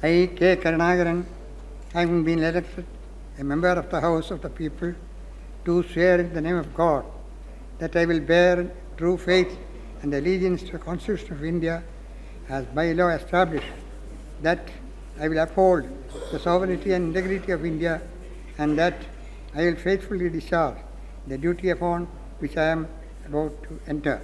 I, K. Karunakaran, having been elected a member of the House of the People, do swear in the name of God that I will bear true faith and allegiance to the Constitution of India as by law established, that I will uphold the sovereignty and integrity of India, and that I will faithfully discharge the duty upon which I am about to enter.